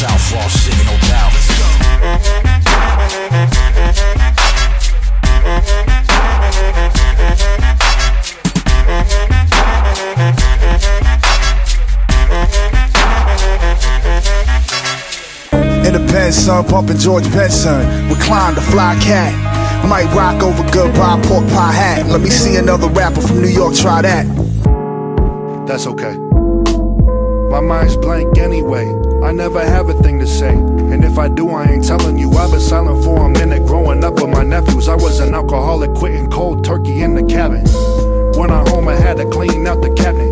southpaw City, no doubt. In the pen, son, pumping George Benson. Recline the fly cat. Might rock over goodbye pork pie hat. Let me see another rapper from New York try that. That's okay. My mind's blank anyway. I never have a thing to say. And if I do, I ain't telling you. I've been silent for a minute. Growing up with my nephews, I was an alcoholic, quitting cold turkey in the cabin. When I home, I had to clean out the cabinet.